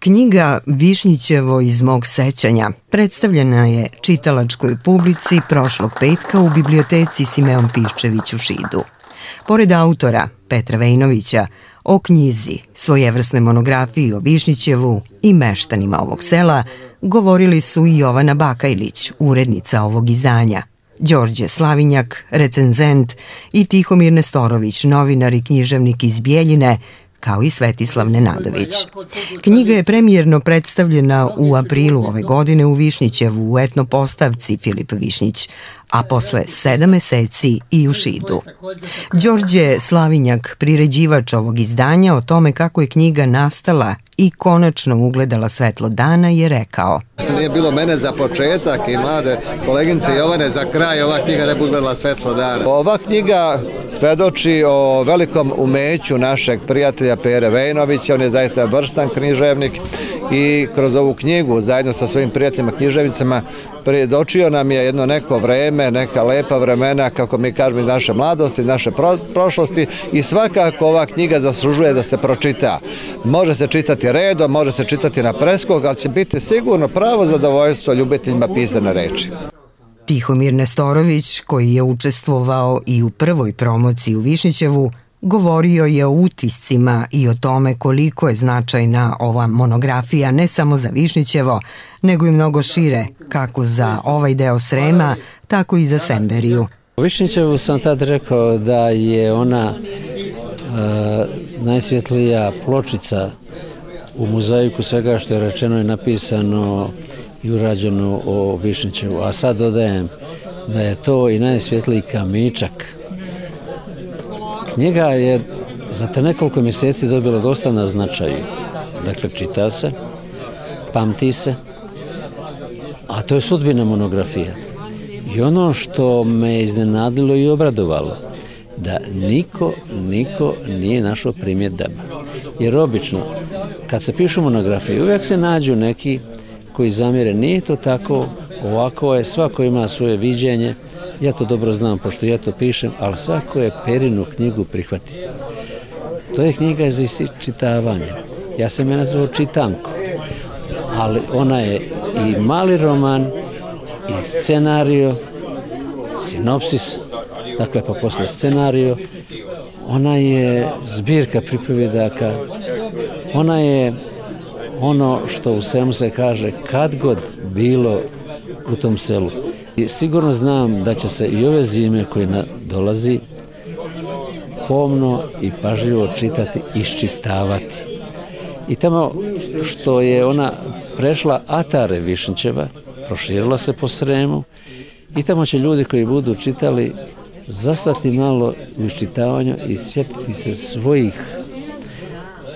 Knjiga Višnjićevo iz mog sećanja predstavljena je čitalačkoj publici prošlog petka u biblioteci Simeon Piščević u Šidu. Pored autora Petra Vejnovića, o knjizi, svojevrsne monografiji o Višnjićevu i meštanima ovog sela, govorili su i Jovana Bakajlić, urednica ovog izdanja, Đorđe Slavinjak, recenzent i Tihomir Nestorović, novinar i književnik iz Bijeljine, kao i Svetislav Nenadović. Knjiga je premijerno predstavljena u aprilu ove godine u Višnjićevu u etno postavci Filip Višnjić, a posle sedam meseci i u Šidu. Đorđe Slavinjak, priređivač ovog izdanja o tome kako je knjiga nastala i konačno ugledala svetlo dana je rekao. Nije bilo mene za početak i mlade koleginice Jovane za kraj, ova knjiga ne ugledala svetlo dana. Ova knjiga svedoči o velikom umeću našeg prijatelja Pere Vejnovića, on je zaista vrstan književnik i kroz ovu knjigu zajedno sa svojim prijateljima književnicama predočio nam je jedno neko vreme, neka lepa vremena, kako mi kažemo, naše mladosti, naše pro, prošlosti i svakako ova knjiga zaslužuje da se pročita. Može se čitati redom, može se čitati na preskog, ali će biti sigurno pravo zadovoljstvo ljubiteljima pisane reči. Tihomir Nestorović, koji je učestvovao i u prvoj promociji u Višnićevu, Govorio je o utiscima i o tome koliko je značajna ova monografija ne samo za Višnićevo, nego i mnogo šire, kako za ovaj deo Srema, tako i za Semberiju. U Višnićevu sam tad rekao da je ona e, najsvjetlija pločica u mozaiku svega što je rečeno i napisano i urađeno o Višnićevu. A sad dodajem da je to i najsvjetliji kamičak Knjiga je za te nekoliko mjeseci dobila dosta na značaju. Dakle, čita se, pamti se, a to je sudbina monografija. I ono što me iznenadilo i obradovalo, da niko, niko nije našao primjedaba. Jer obično, kad se pišu monografije, uvijek se nađu neki koji zamire, nije to tako, ovako je, svako ima svoje viđenje, Ja to dobro znam, pošto ja to pišem, ali svako je Perinu knjigu prihvati. To je knjiga za čitavanje. Ja sam je nazvao Čitanko, ali ona je i mali roman, i scenario, sinopsis, dakle pa posle scenario, ona je zbirka pripovjedaka, ona je ono što u svemu se kaže kad god bilo u tom selu. I sigurno znam da će se i ove zime koje dolazi pomno i pažljivo čitati, iščitavati. I tamo što je ona prešla Atare Višnčeva, proširila se po Sremu i tamo će ljudi koji budu čitali zastati malo u iščitavanju i sjetiti se svojih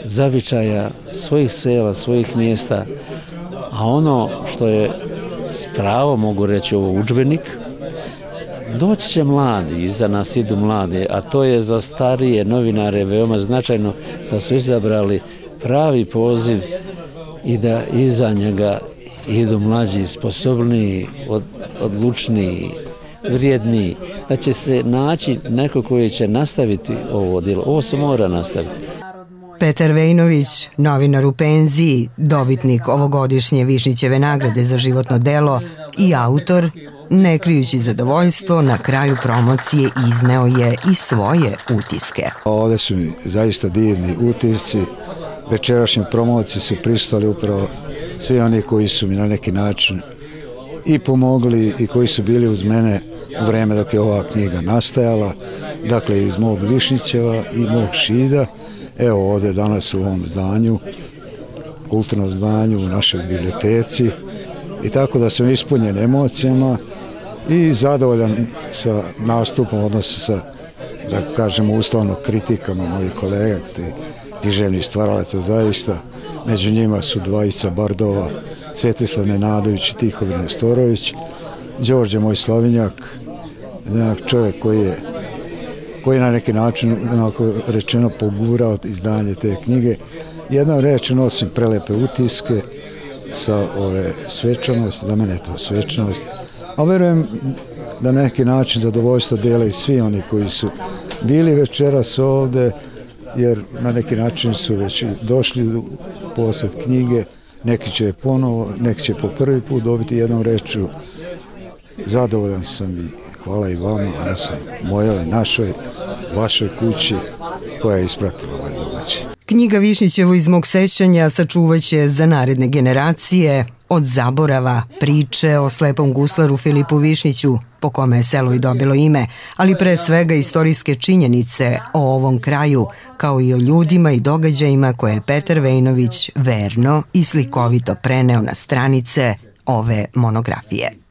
zavičaja, svojih sela, svojih mjesta, a ono što je s mogu reći ovo učbenik, doći će mladi, iza nas idu mladi, a to je za starije novinare veoma značajno da su izabrali pravi poziv i da iza njega idu mlađi, sposobniji, od, odlučniji, vrijedniji, da će se naći neko koji će nastaviti ovo djelo. Ovo se mora nastaviti. Petar Vejnović, novinar u penziji, dobitnik ovogodišnje Višnićeve nagrade za životno delo i autor, ne krijući zadovoljstvo, na kraju promocije izneo je i svoje utiske. Ovde su mi zaista divni utisci. Večerašnje promocije su pristali upravo svi oni koji su mi na neki način i pomogli i koji su bili uz mene u vreme dok je ova knjiga nastajala, dakle iz mog Višnićeva i mog Šida, Evo ovde danas u ovom zdanju, kulturnom zdanju u našoj biblioteci i tako da sam ispunjen emocijama i zadovoljan sa nastupom, odnosno sa, da kažemo, uslovno kritikama mojih kolega, ti tiževnih stvaralaca zaista. Među njima su dvojica Bardova, Svetislav Nenadović i Tihovir Nestorović, Đorđe moj Slavinjak, čovjek koji je koji na neki način onako rečeno pogurao izdanje te knjige. Jednom reči nosim prelepe utiske sa ove svečanosti, za mene je to svečanost, a verujem da na neki način zadovoljstvo dele i svi oni koji su bili večeras ovde, jer na neki način su već došli posred knjige, neki će je ponovo, neki će po prvi put dobiti jednom reču. Zadovoljan sam i hvala i vama, odnosno mojoj, našoj, vašoj kući koja je ispratila ovaj događaj. Knjiga Višnjićevo iz mog sećanja sačuvaće za naredne generacije od zaborava priče o slepom guslaru Filipu Višnjiću, po kome je selo i dobilo ime, ali pre svega istorijske činjenice o ovom kraju, kao i o ljudima i događajima koje je Petar Vejnović verno i slikovito preneo na stranice ove monografije.